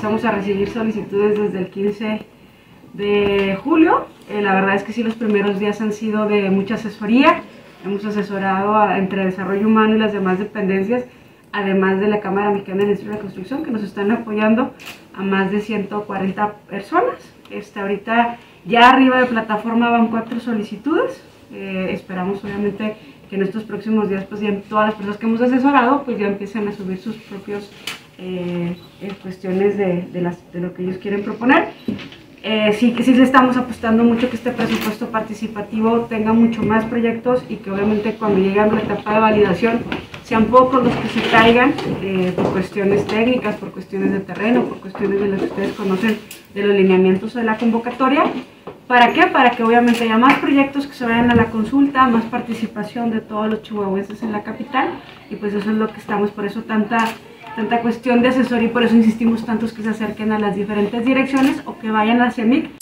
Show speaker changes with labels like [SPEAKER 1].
[SPEAKER 1] empezamos a recibir solicitudes desde el 15 de julio. Eh, la verdad es que sí, los primeros días han sido de mucha asesoría. Hemos asesorado entre Desarrollo Humano y las demás dependencias, además de la Cámara Mexicana de Industria de la Construcción, que nos están apoyando a más de 140 personas. Este, ahorita ya arriba de plataforma van cuatro solicitudes. Eh, esperamos obviamente que en estos próximos días pues ya todas las personas que hemos asesorado pues ya empiecen a subir sus propios eh, cuestiones de, de lo que ellos quieren proponer. Eh, sí que sí le estamos apostando mucho que este presupuesto participativo tenga mucho más proyectos y que obviamente cuando lleguen a la etapa de validación sean pocos los que se caigan eh, por cuestiones técnicas, por cuestiones de terreno, por cuestiones de las que ustedes conocen de los lineamientos de la convocatoria. ¿Para qué? Para que obviamente haya más proyectos que se vayan a la consulta, más participación de todos los chihuahuenses en la capital y pues eso es lo que estamos, por eso tanta tanta cuestión de asesoría y por eso insistimos tantos que se acerquen a las diferentes direcciones o que vayan a CEMIC